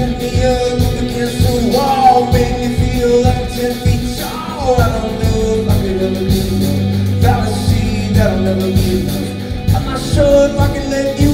in the earth against the wall make me feel like ten feet tall I don't know if I can ever be enough Fallacy that I'll never be enough. I'm not sure if I can let you